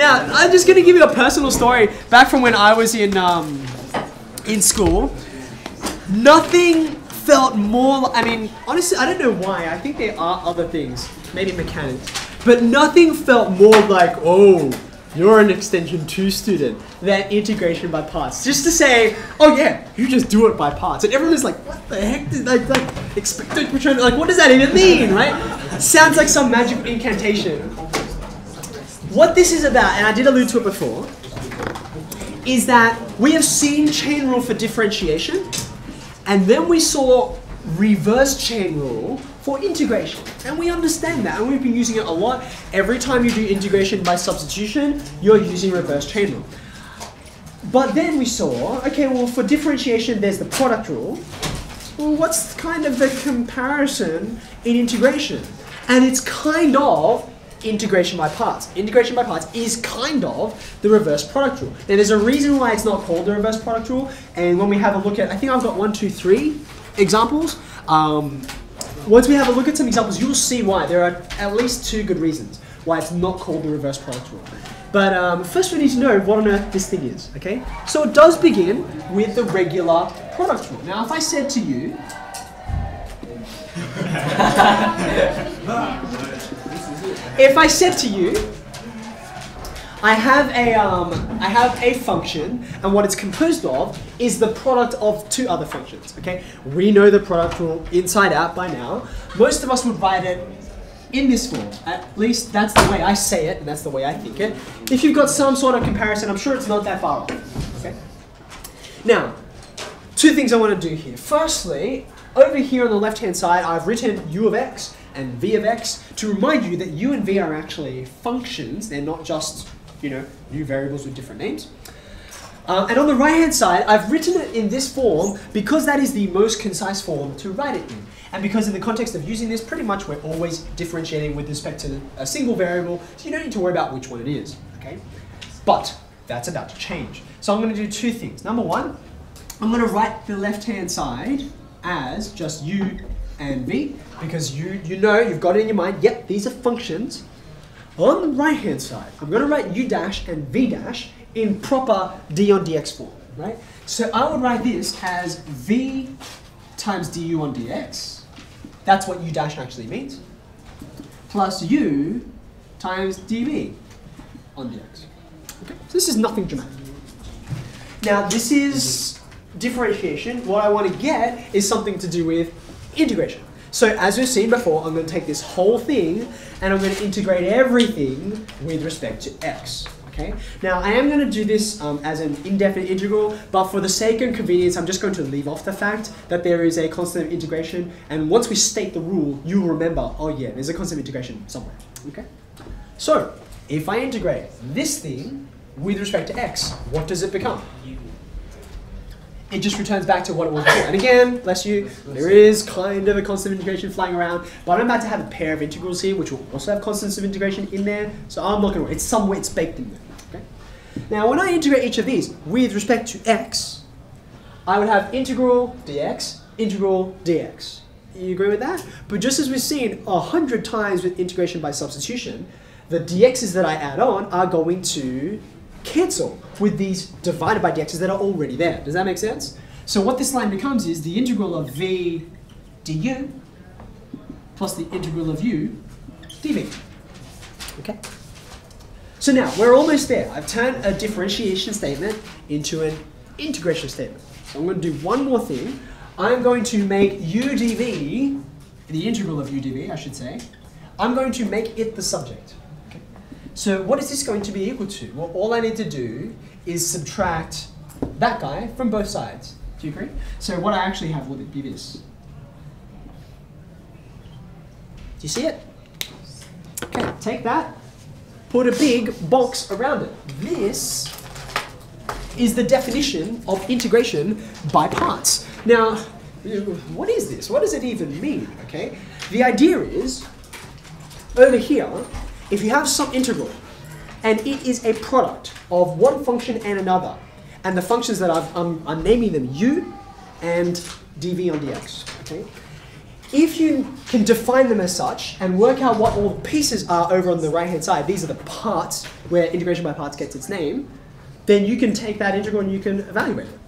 Now, I'm just gonna give you a personal story back from when I was in um, in school. Nothing felt more. I mean, honestly, I don't know why. I think there are other things, maybe mechanics, but nothing felt more like, oh, you're an extension two student than integration by parts. Just to say, oh yeah, you just do it by parts, and everyone is like, what the heck? Did, like, like expected? Like, what does that even mean, right? Sounds like some magic incantation. What this is about, and I did allude to it before, is that we have seen chain rule for differentiation, and then we saw reverse chain rule for integration. And we understand that, and we've been using it a lot. Every time you do integration by substitution, you're using reverse chain rule. But then we saw, okay, well, for differentiation, there's the product rule. Well, what's kind of the comparison in integration? And it's kind of integration by parts. Integration by parts is kind of the reverse product rule. Now, there's a reason why it's not called the reverse product rule. And when we have a look at, I think I've got one, two, three examples. Um, once we have a look at some examples, you'll see why. There are at least two good reasons why it's not called the reverse product rule. But um, first we need to know what on earth this thing is, okay? So it does begin with the regular product rule. Now if I said to you, if I said to you, I have a um, I have a function, and what it's composed of is the product of two other functions. Okay, we know the product rule inside out by now. Most of us would write it in this form. At least that's the way I say it, and that's the way I think it. If you've got some sort of comparison, I'm sure it's not that far off. Okay. Now, two things I want to do here. Firstly, over here on the left-hand side, I've written u of x and v of x to remind you that u and v are actually functions. They're not just you know, new variables with different names. Um, and on the right hand side, I've written it in this form because that is the most concise form to write it in. And because in the context of using this, pretty much we're always differentiating with respect to a single variable, so you don't need to worry about which one it is, okay? But that's about to change. So I'm gonna do two things. Number one, I'm gonna write the left hand side as just u and v, because you, you know, you've got it in your mind, yep, these are functions, on the right hand side, I'm going to write u dash and v dash in proper d on dx form, right? So I would write this as v times du on dx. That's what u dash actually means. Plus u times dv on dx. Okay, so this is nothing dramatic. Now this is differentiation. What I want to get is something to do with integration. So as we've seen before, I'm going to take this whole thing and I'm going to integrate everything with respect to x. Okay. Now I am going to do this um, as an indefinite integral, but for the sake of convenience, I'm just going to leave off the fact that there is a constant of integration. And once we state the rule, you'll remember, oh yeah, there's a constant of integration somewhere. Okay. So if I integrate this thing with respect to x, what does it become? It just returns back to what it was before. And again, bless you, there is kind of a constant integration flying around, but I'm about to have a pair of integrals here, which will also have constants of integration in there, so I'm not going to. It's somewhere, it's baked in there. Okay? Now, when I integrate each of these with respect to x, I would have integral dx, integral dx. You agree with that? But just as we've seen a hundred times with integration by substitution, the dx's that I add on are going to cancel with these divided by dx's that are already there. Does that make sense? So what this line becomes is the integral of v du plus the integral of u dv. Okay? So now, we're almost there. I've turned a differentiation statement into an integration statement. So I'm going to do one more thing. I'm going to make u dv, the integral of u dv, I should say, I'm going to make it the subject. So what is this going to be equal to? Well, all I need to do is subtract that guy from both sides. Do you agree? So what I actually have would be this. Do you see it? Okay, take that, put a big box around it. This is the definition of integration by parts. Now, what is this? What does it even mean? Okay, the idea is over here if you have some integral and it is a product of one function and another, and the functions that I'm, I'm naming them u and dv on dx, okay? if you can define them as such and work out what all the pieces are over on the right hand side, these are the parts where integration by parts gets its name, then you can take that integral and you can evaluate it.